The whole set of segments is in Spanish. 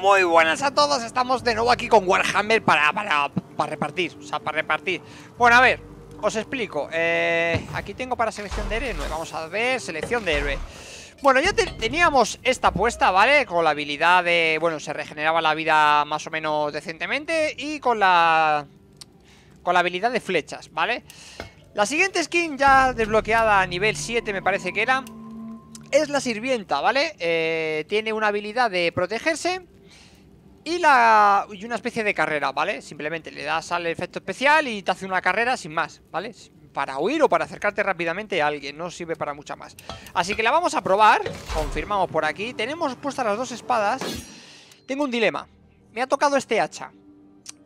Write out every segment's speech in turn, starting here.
Muy buenas a todos, estamos de nuevo aquí con Warhammer para, para, para repartir, o sea, para repartir. Bueno, a ver, os explico eh, Aquí tengo para selección de héroe, vamos a ver, selección de héroe. Bueno, ya teníamos esta puesta, ¿vale? Con la habilidad de, bueno, se regeneraba la vida más o menos decentemente Y con la, con la habilidad de flechas, ¿vale? La siguiente skin ya desbloqueada a nivel 7 me parece que era es la sirvienta, ¿vale? Eh, tiene una habilidad de protegerse y, la, y una especie de carrera, ¿vale? Simplemente le das al efecto especial y te hace una carrera sin más, ¿vale? Para huir o para acercarte rápidamente a alguien, no sirve para mucha más Así que la vamos a probar, confirmamos por aquí Tenemos puestas las dos espadas Tengo un dilema, me ha tocado este hacha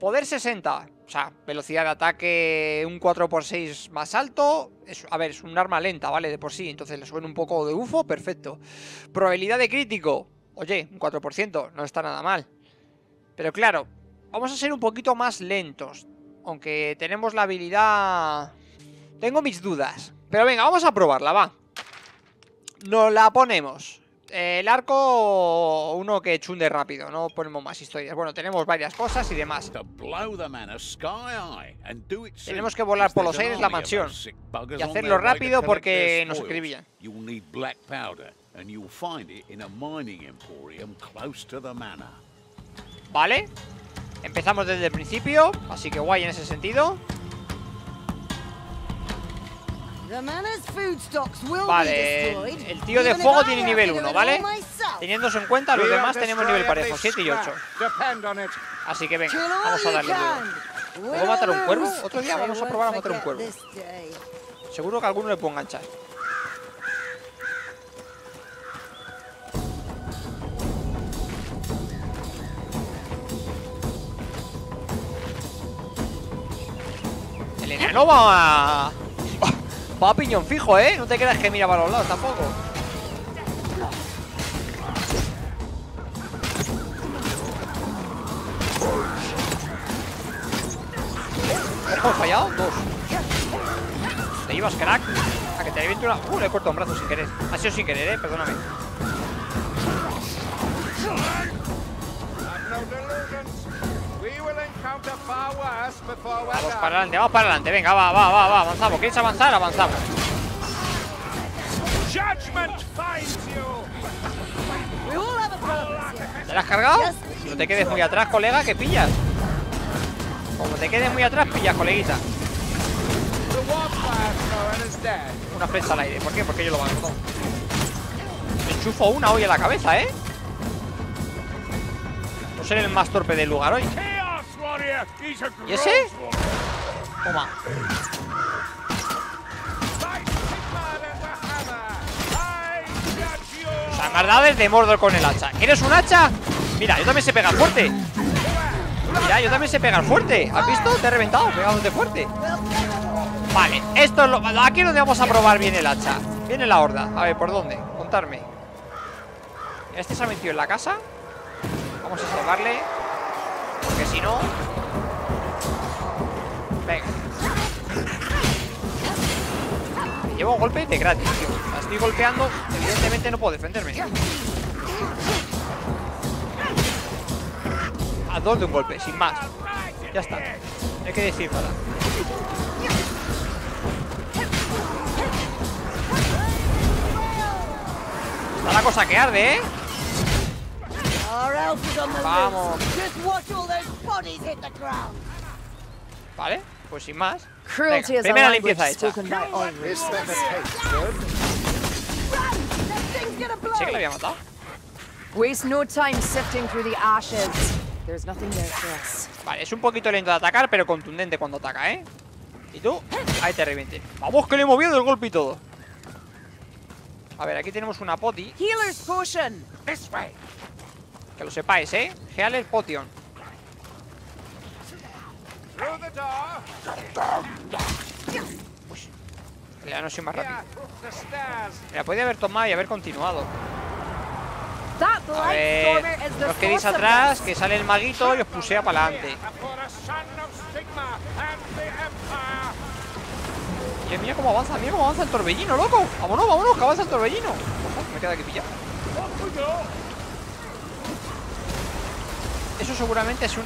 Poder 60, o sea, velocidad de ataque un 4x6 más alto es, A ver, es un arma lenta, ¿vale? De por sí, entonces le suena un poco de UFO, perfecto Probabilidad de crítico Oye, un 4%, no está nada mal pero claro, vamos a ser un poquito más lentos. Aunque tenemos la habilidad... Tengo mis dudas. Pero venga, vamos a probarla, va. Nos la ponemos. El arco, uno que chunde rápido, no ponemos más historias. Bueno, tenemos varias cosas y demás. Tenemos que volar por los aires la mansión. Y hacerlo rápido porque nos escribían. Vale Empezamos desde el principio Así que guay en ese sentido Vale, el tío de fuego tiene nivel 1, ¿vale? Teniéndose en cuenta, los demás tenemos nivel parejo, 7 y 8 Así que venga, vamos a darle ¿Puedo matar un cuervo? Otro día vamos a probar a matar un cuervo. Seguro que alguno le puedo enganchar. No va a... Va a piñón fijo, ¿eh? No te creas que mira para los lados tampoco. Ojo, he fallado, dos. Te ibas, crack. A que te reviento una... Uh, le he cortado un brazo sin querer. Ha sido sin querer, eh, perdóname Vamos para adelante, vamos para adelante, venga, va, va, va, va, avanzamos. ¿Quieres avanzar? Avanzamos. ¿Te la has cargado? No te quedes muy atrás, colega, que pillas. Como te quedes muy atrás, pillas, coleguita. Una flecha al aire. ¿Por qué? Porque yo lo avanzo. Me enchufo una hoy en la cabeza, ¿eh? No seré el más torpe del lugar hoy. ¿Y ese? Toma. Dado desde Mordor con el hacha ¿Quieres un hacha? Mira, yo también sé pegar fuerte Mira, yo también sé pegar fuerte ¿Has visto? Te he reventado pegándote fuerte Vale, esto es lo... Aquí es donde vamos a probar bien el hacha Viene la horda A ver, ¿por dónde? Contarme Este se ha metido en la casa Vamos a salvarle Porque si no Venga. llevo golpe de gratis, tío. La estoy golpeando. Evidentemente no puedo defenderme. A dos de un golpe, sin más. Ya está. Hay que decir nada. Está la cosa que arde, ¿eh? Vamos. Vale, pues sin más. Venga, primera limpieza hecha. Sí que la había matado. Vale, es un poquito lento de atacar, pero contundente cuando ataca, ¿eh? Y tú, ahí te reviente. Vamos, que le he movido el golpe y todo. A ver, aquí tenemos una poti. Que lo sepáis, ¿eh? Healer Potion. Ya no soy más rápido. la podía haber tomado y haber continuado. A ver, no os quedéis atrás, que sale el maguito y os pusea para adelante. Y mira cómo avanza, mira cómo avanza el torbellino, loco. Vámonos, vámonos, que avanza el torbellino. Ojo, me queda aquí pillado. Eso seguramente es un,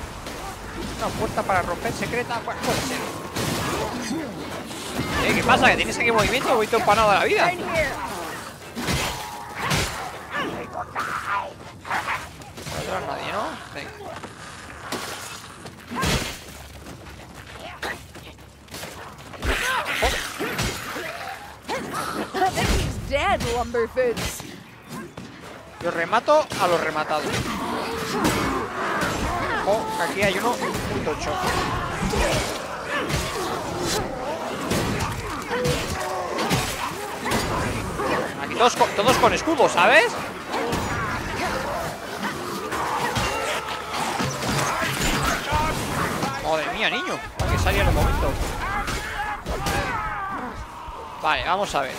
una puerta para romper secreta. Bueno, puede ser. Eh, ¿Qué pasa? ¿Que tienes aquí movimiento? Voy todo empanado de la vida. Here. Detrás nadie, ¿no? Venga. He's dead, Lumberfoots. Yo remato a los rematados. Aquí hay uno muy tocho. Aquí todos con, todos con escudo, ¿sabes? Madre mía, niño. Para que salía en el momento. Vale, vamos a ver.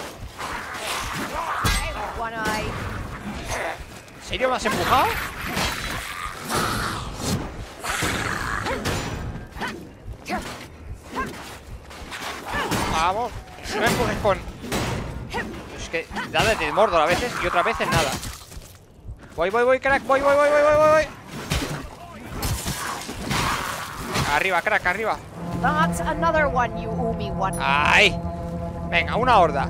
¿En serio me has empujado? Vamos. No me empujes con... Es que dale de Mordor a veces y otras veces nada. Voy, voy, voy, crack. Voy, voy, voy, voy, voy, voy, voy. Arriba, crack, arriba. That's another one you owe me one. ¡Ay! Venga, una horda.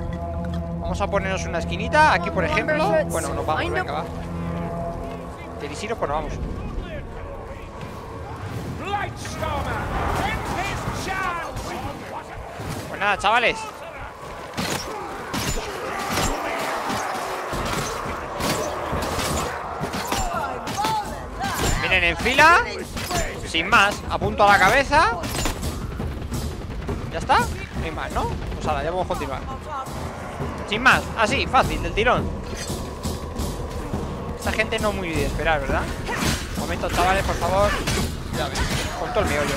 Vamos a ponernos una esquinita aquí, por ejemplo. Bueno, nos vamos, venga, va. Visiros, pues nos vamos. Nada, chavales. Vienen en fila. Sin más. Apunto a la cabeza. ¿Ya está? No más, ¿no? Pues ahora, ya podemos continuar. Sin más. Así, fácil, del tirón. Esta gente no muy de esperar, ¿verdad? Momento, chavales, por favor. Ves, con todo el miollo.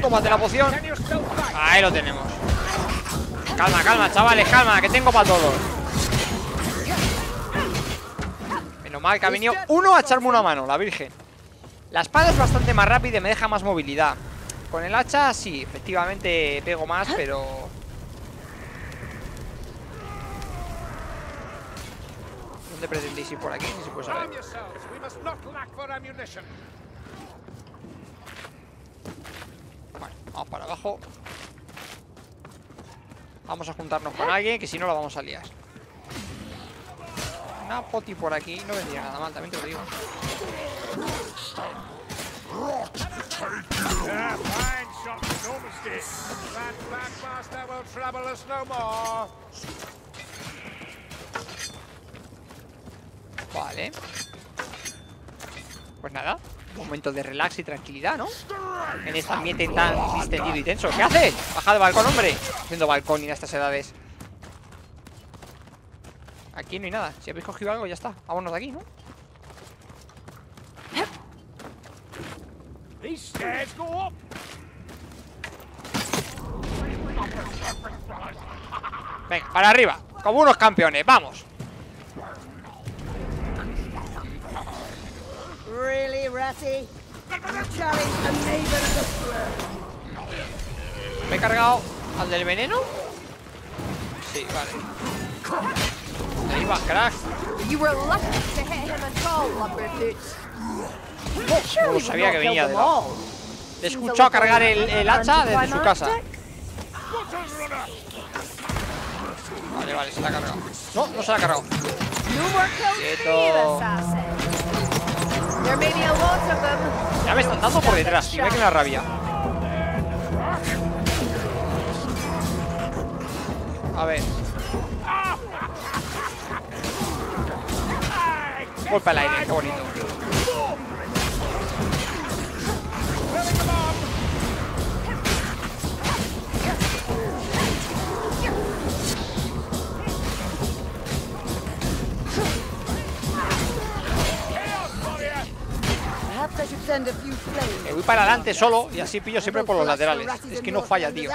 Tómate la poción. Ahí lo tenemos. Calma, calma, chavales, calma, que tengo para todos. Menos mal que ha venido uno a echarme una mano, la virgen. La espada es bastante más rápida y me deja más movilidad. Con el hacha, sí, efectivamente pego más, pero... ¿Dónde pretendéis ir por aquí? Si se puede. Vale, vamos para abajo. Vamos a juntarnos con alguien, que si no la vamos a liar. Una poti por aquí no vendría nada mal, también te lo digo. Vale. Pues nada, momento de relax y tranquilidad, ¿no? En este ambiente tan distendido y tenso. ¿Qué haces? Baja del balcón, hombre. Haciendo balcón y a estas edades. Aquí no hay nada. Si habéis cogido algo, ya está. Vámonos de aquí, ¿no? Venga, para arriba. Como unos campeones. Vamos. Me he cargado al del veneno. Sí, vale. Ahí va, crack. You were lucky to hit him at all, Lumberfoots. No sabía que venía de la... Le he escuchado cargar el, el hacha desde su casa. Vale, vale, se la ha cargado. No, no se la ha cargado. Quieto. Ya me están dando por detrás. Ve que me rabia. A ver. Golpe al aire, qué bonito. Me voy para adelante solo y así pillo siempre por los laterales. Es que no falla, tío.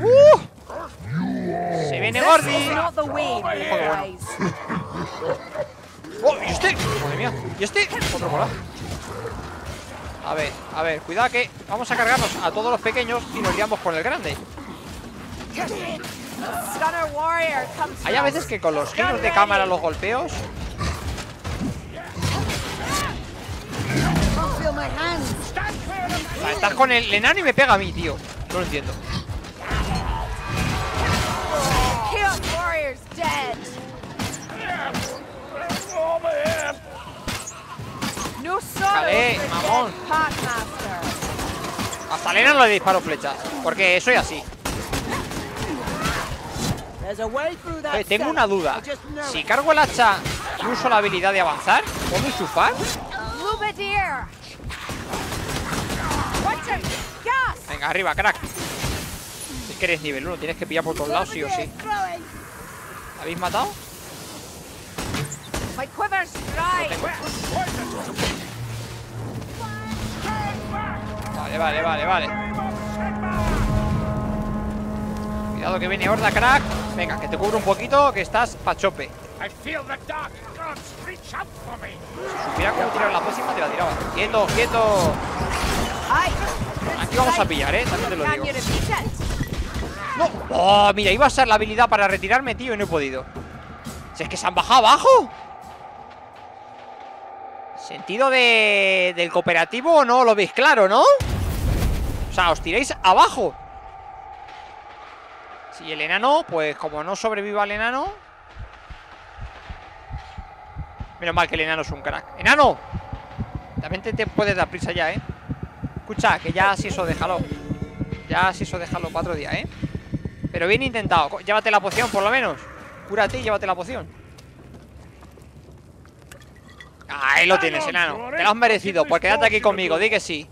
¡Uh! Se viene Gordy. bueno. ¡Oh! ¿Y este? Madre mía. ¿Y este? Otro por ahí. A ver, a ver, cuidado que vamos a cargarnos a todos los pequeños y nos liamos con el grande. Hay a veces que con los giros de cámara, los golpeos, o sea, estás con el enano y me pega a mí, tío. No lo entiendo. No for mamón. Hasta al enano le disparo flechas, porque soy así. Tengo una duda. Si cargo el hacha y uso la habilidad de avanzar, ¿puedo enchufar? Venga, arriba, crack. Es que eres nivel 1, tienes que pillar por todos lados, sí o sí. Throwing. ¿Habéis matado? Vale, vale, vale, vale. Cuidado que viene horda, crack. Venga, que te cubro un poquito, que estás pachope. Si supiera cómo tirar la pócima, te la tiraba. Quieto, quieto. Aquí vamos a pillar, eh. También te lo digo. ¡No! ¡Oh! Mira, iba a ser la habilidad para retirarme, tío, y no he podido. Si es que se han bajado abajo. Sentido de, del cooperativo no lo veis claro, ¿no? O sea, os tiráis abajo. Si el enano, pues como no sobreviva el enano. Menos mal que el enano es un crack. ¡Enano! También te, te puedes dar prisa ya, ¿eh? Escucha, que ya si eso déjalo. Ya si eso déjalo para otro día, ¿eh? Pero bien intentado. Llévate la poción, por lo menos. Cúrate y llévate la poción. Ahí lo tienes, enano. Te lo has merecido. Pues quédate aquí conmigo, di que sí.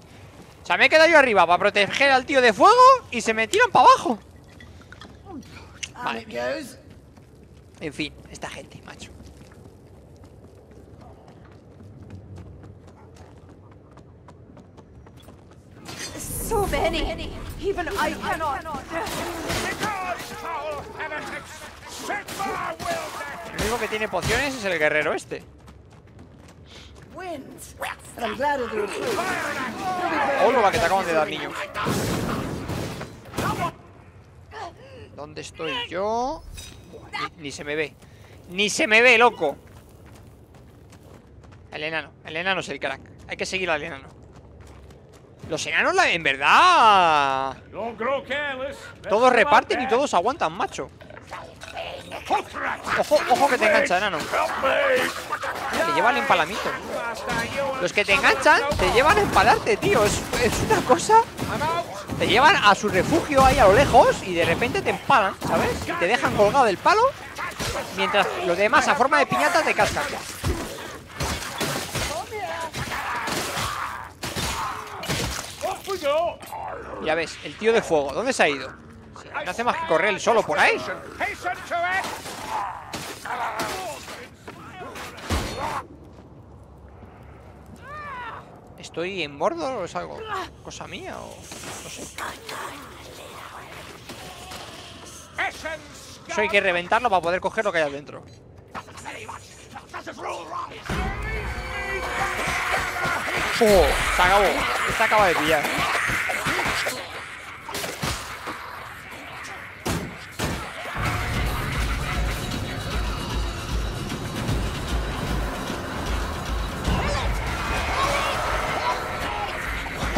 O sea, me he quedado yo arriba para proteger al tío de fuego y se me tiran para abajo. Vale. En fin, esta gente, macho. So many. Even I cannot. El único que tiene pociones es el guerrero este. La que te acaban de dar, niño. ¿Dónde estoy yo? Ni, ni se me ve. Ni se me ve, loco. El enano. El enano es el crack. Hay que seguir al enano. Los enanos, la- en verdad... Todos reparten y todos aguantan, macho. Ojo, ojo que te engancha, enano. Te lleva el empalamiento. Los que te enganchan te llevan a empalarte, tío. Es, es una cosa. Te llevan a su refugio ahí a lo lejos y de repente te empalan, ¿sabes? Y te dejan colgado del palo mientras los demás a forma de piñata te cascan. Ya ves, el tío de fuego, ¿dónde se ha ido? No hace más que correr solo por ahí. ¿Estoy en Mordor o es algo cosa mía o no sé? Eso hay que reventarlo para poder coger lo que hay adentro. ¡Oh! Se acabó. Esta acaba de pillar.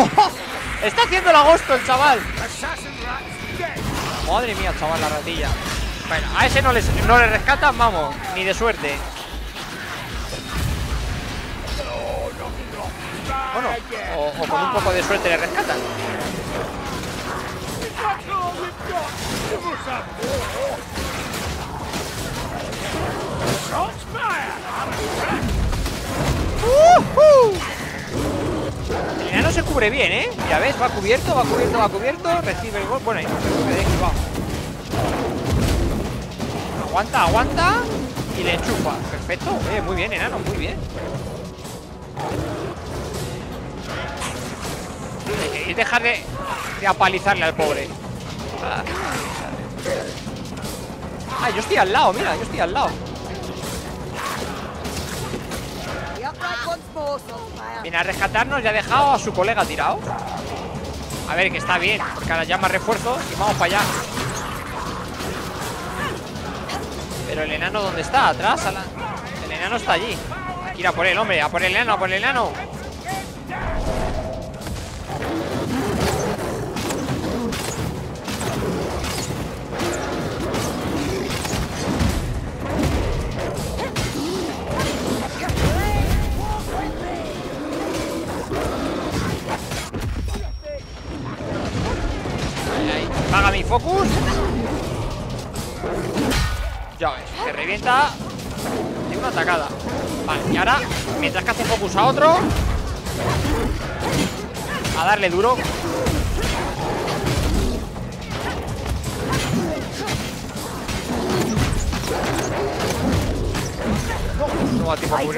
Está haciendo el agosto el chaval. Madre mía, chaval, la ratilla. Bueno, a ese no, les, no le rescatan, vamos, ni de suerte. Bueno, o, o con un poco de suerte le rescatan. El enano se cubre bien, ¿eh? Ya ves, va cubierto, va cubierto, va cubierto. Recibe el gol. Bueno, va. Aguanta, aguanta. Y le enchufa. Perfecto. Muy bien, enano, muy bien. Y dejar de, de apalizarle al pobre. Ah, yo estoy al lado, mira, yo estoy al lado. Viene a rescatarnos y ha dejado a su colega tirado. A ver, que está bien, porque ahora llama refuerzos y vamos para allá. Pero el enano, ¿dónde está? ¿Atrás? El enano está allí. Hay que ir a por él, hombre, a por el enano, a por el enano. Revienta de una atacada. Vale, y ahora, mientras que hace focus a otro, a darle duro. No through.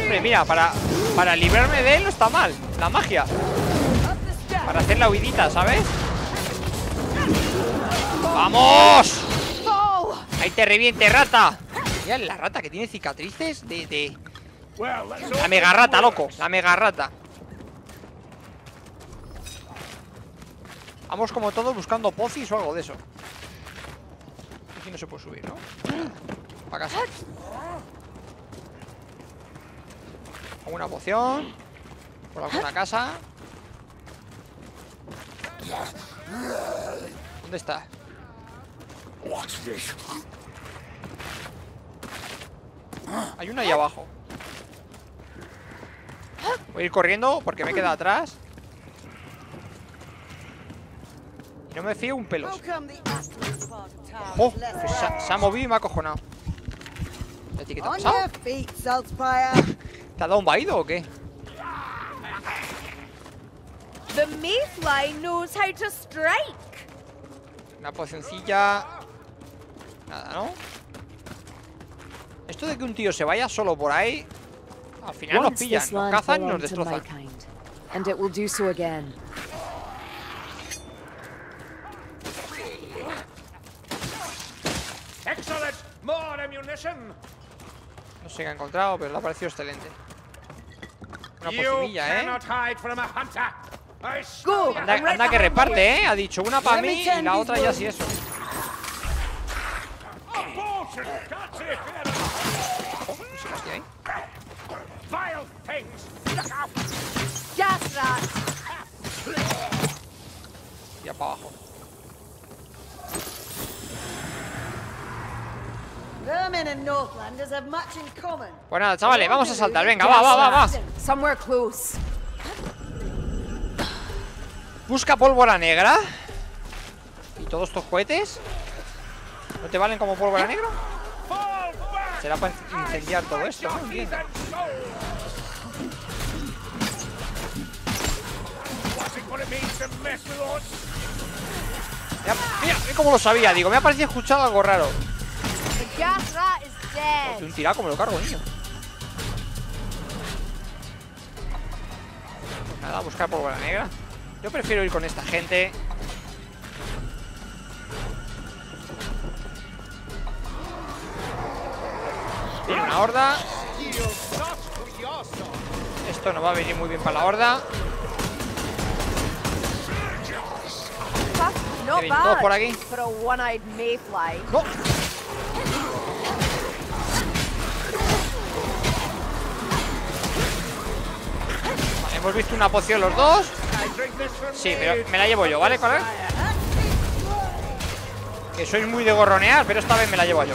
Hombre, mira, para, para librarme de él no está mal. La magia. Para hacer la huidita, ¿sabes? ¡Vamos! Ahí te reviente, rata. Mira la rata que tiene cicatrices de... La mega rata, loco. La mega rata. Vamos como todos buscando pozis o algo de eso. Aquí no se puede subir, ¿no? Para casa. Alguna poción. Por alguna casa. ¿Dónde está? Hay uno ahí abajo. Voy a ir corriendo porque me queda atrás. Y no me fío un pelo. ¡Oh! Pues se, ha- se ha movido y me ha acojonado. ¿Y a ti qué te ha dado un vaído o qué? The mayfly knows how to strike. Una pocioncilla. Nada, ¿no? Esto de que un tío se vaya solo por ahí. Al final nos pillan, nos cazan y nos destrozan. No sé qué ha encontrado, pero le ha parecido excelente. Una You pocionilla, ¿eh? Anda, anda que reparte, ¿eh? Ha dicho una para mí y la otra ya sí eso. Pues nada, chavales, vamos a saltar. Venga, va, va, va, va. Somewhere close. Busca pólvora negra. ¿Y todos estos cohetes? ¿No te valen como pólvora negra? Será para incendiar todo esto, ¿no? Mira, mira cómo lo sabía. Digo, me ha parecido escuchado algo raro. Dead. un tiraco me lo cargo, niño. Pues nada, buscar pólvora negra. Yo prefiero ir con esta gente. Tiene una horda. Esto no va a venir muy bien para la horda. Bad. por aquí. ¡No! Hemos visto una poción los dos. Sí, me. pero me la llevo yo, ¿vale, colega? Que sois muy de gorronear, pero esta vez me la llevo yo.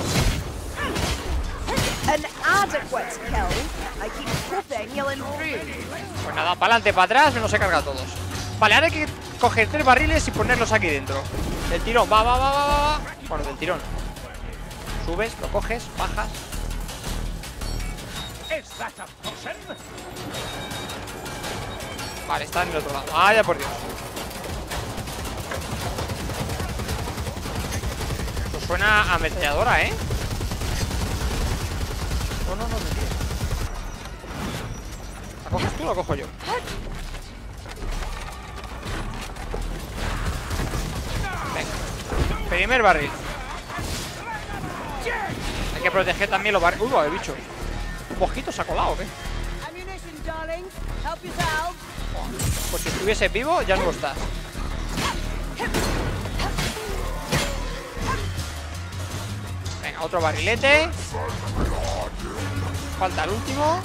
Pues nada, para adelante, para atrás, me los he cargado todos. Vale, ahora hay que coger tres barriles y ponerlos aquí dentro. Del tirón, va, va, va, va, va, va. Bueno, del tirón. Subes, lo coges, bajas. Vale, está en el otro lado. Vaya por Dios. Esto suena a ametralladora, ¿eh? No, no, no, mentira. ¿La coges tú o la cojo yo? Venga. Primer barril. Hay que proteger también los barriles. Uy, el bicho. Un mosquito se ha colado, ¿o ¿qué? Pues si estuviese vivo, ya no lo estás. Venga, otro barrilete. Falta el último.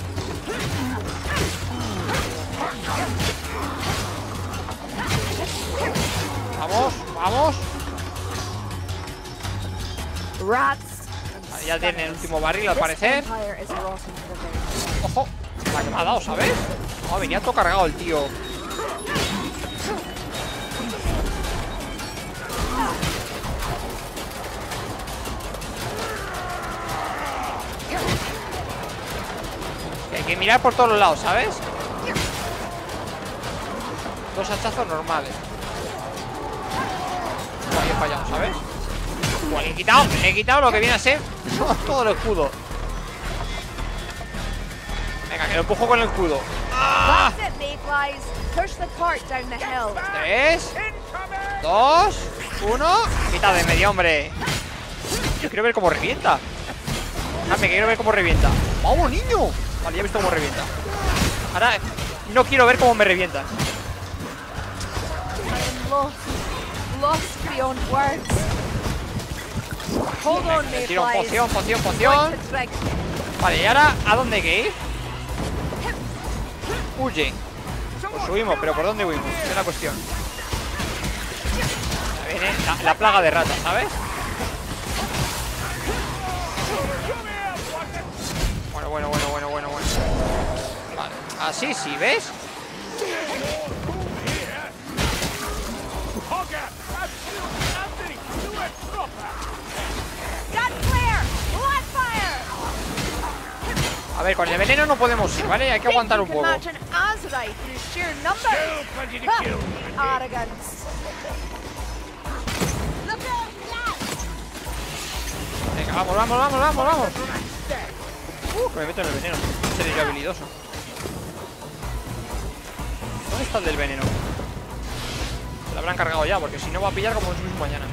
Vamos, vamos. Rats. Vale, ya tiene el último barril al parecer. Ojo, la que me ha dado, ¿sabes? Ah, venía todo cargado el tío. Hay que mirar por todos los lados, ¿sabes? Dos hachazos normales. He fallado, ¿sabes? He quitado, he quitado lo que viene a ser todo el escudo. Venga, que lo empujo con el escudo. ¡Ah! Tres, dos, uno. Mitad de media, hombre. Yo quiero ver cómo revienta. Dame, quiero ver cómo revienta. ¡Vamos, niño! Vale, ya he visto cómo revienta. Ahora no quiero ver cómo me revienta. I am lost. Lost beyond words. Hold on, Me tiro poción, poción, poción. Vale, y ahora, ¿a dónde hay que ir? Huye. Pues subimos, pero ¿por dónde huimos? Es la cuestión. La plaga de ratas, ¿sabes? Bueno, bueno, bueno, bueno, bueno, bueno. Vale, así sí, ¿ves? A ver, con el veneno no podemos ir, ¿vale? Hay que aguantar un poco. Venga, vamos, vamos, vamos, vamos, vamos. Uh, que me meto en el veneno. Seré yo habilidoso. ¿Dónde está el del veneno? Se lo habrán cargado ya, porque si no va a pillar como el mañana.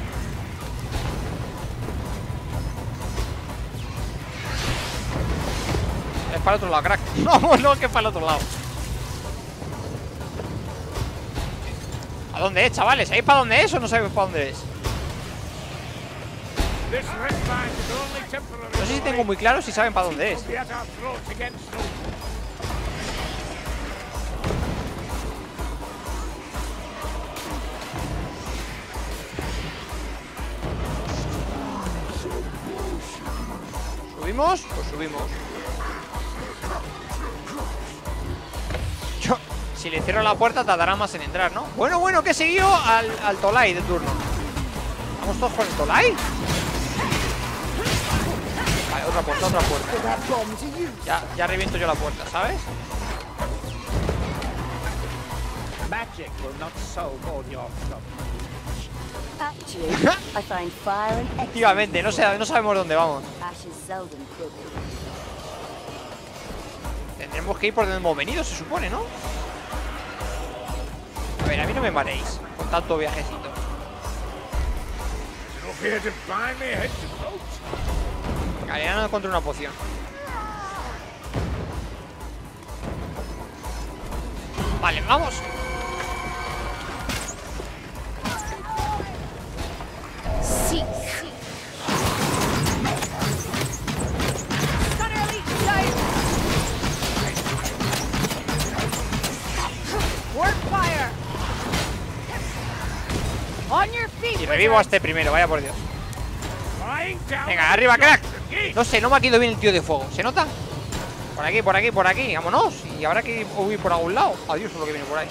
Para el otro lado, crack. No, no, que es para el otro lado. ¿A dónde es, chavales? ¿Sabéis para dónde es o no sabéis para dónde es? This red line is only temporary. No sé si tengo muy claro si saben para dónde es. ¿Subimos? Pues subimos. Si le cierro la puerta tardará más en entrar, ¿no? Bueno, bueno, que he seguido al, al Tolai de turno. ¿Vamos todos con el Tolai? Vale, otra puerta, otra puerta. Ya, ya reviento yo la puerta, ¿sabes? Magic will not solve all your Efectivamente, no, sé, no sabemos dónde vamos. Tendremos que ir por donde hemos venido, se supone, ¿no? A ver, a mí no me mareéis con tanto viajecito. No here to buy me head to boat. Vale, ya no encontré una poción. Vale, vamos. Seek. Y revivo a este primero, vaya por Dios. Venga, arriba, crack. No sé, no me ha quedado bien el tío de fuego. ¿Se nota? Por aquí, por aquí, por aquí. Vámonos. Y habrá que huir por algún lado. Adiós, lo que viene por ahí.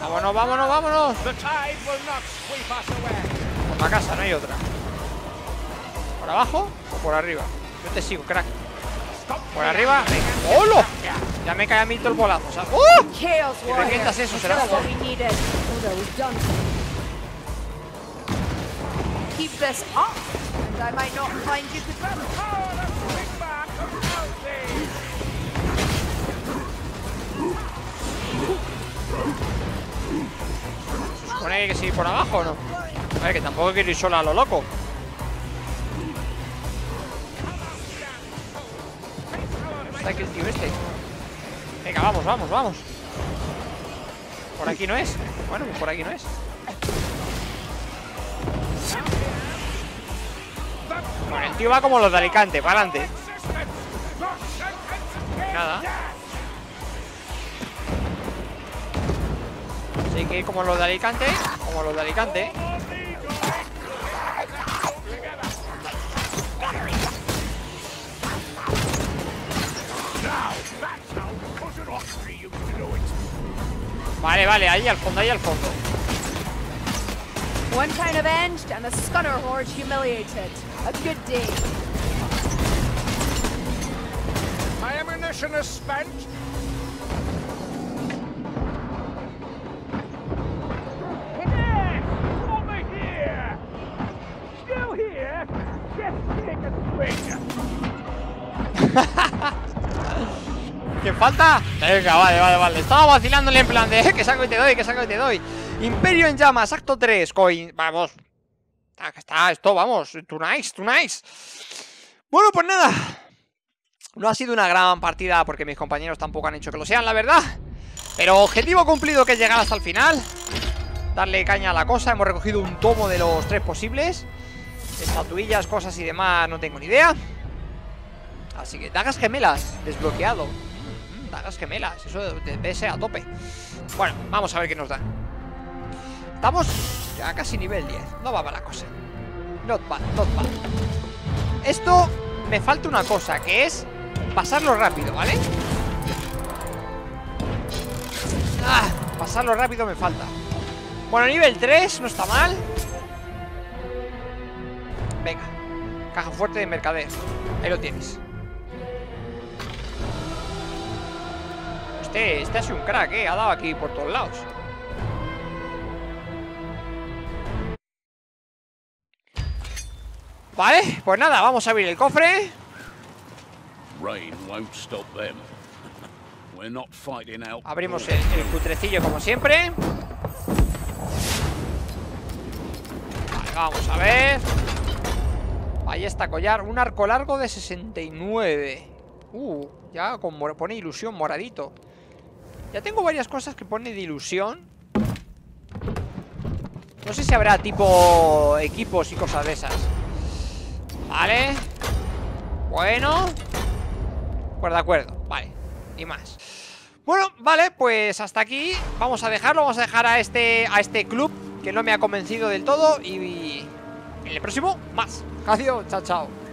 Vámonos, vámonos, vámonos. Por la casa, no hay otra. ¿Por abajo o por arriba? Yo te sigo, crack. Por arriba. Venga. ¡Holo! Ya me cae a mí todo el bolazo. ¿sabes? ¡Oh! Chaos Si Warrior. revientas eso, será como-. Keep this up, and I might not find you. Oh, the. ¿Se supone que hay que seguir por abajo o no? A ver, que tampoco quiero ir sola a lo loco Está aquí el tío este Venga, vamos, vamos, vamos. Por aquí no es. Bueno, por aquí no es. Bueno, el tío va como los de Alicante, para adelante. Nada. Así que como los de Alicante Como los de Alicante Vale, vale, ahí al fondo, ahí al fondo One kind avenged and the Scunner Horde humiliated. A good day. My ammunition is spent. Falta? Venga, vale, vale, vale. Estaba vacilándole en plan de "Eh, que saco y te doy, que saco y te doy Imperio en llamas, acto 3 coin... Vamos. Acá está, esto, vamos Too nice, too nice. Bueno, pues nada. No ha sido una gran partida Porque mis compañeros tampoco han hecho que lo sean, la verdad. Pero objetivo cumplido que es llegar hasta el final. Darle caña a la cosa. Hemos recogido un tomo de los tres posibles. Estatuillas, cosas y demás No tengo ni idea. Así que dagas gemelas, desbloqueado Dagas gemelas, eso debe ser a tope. Bueno, vamos a ver qué nos dan. Estamos ya casi nivel 10 No va para la cosa. Not bad, not bad. Esto me falta una cosa Que es pasarlo rápido, ¿vale? Ah, pasarlo rápido me falta. Bueno, nivel 3, no está mal. Venga Caja fuerte de mercader. Ahí lo tienes Este, este ha sido un crack, ¿eh? Ha dado aquí por todos lados. Vale, pues nada, vamos a abrir el cofre. Abrimos el, el cutrecillo como siempre. Vale, vamos a ver. Ahí está collar Un arco largo de 69 Uh, ya con pone ilusión moradito Ya tengo varias cosas que pone de ilusión. No sé si habrá tipo equipos y cosas de esas. Vale. Bueno. Pues de acuerdo, vale. Y más. Bueno, vale, pues hasta aquí. Vamos a dejarlo, vamos a dejar a este, a este club Que no me ha convencido del todo Y en el próximo, más. Adiós, chao, chao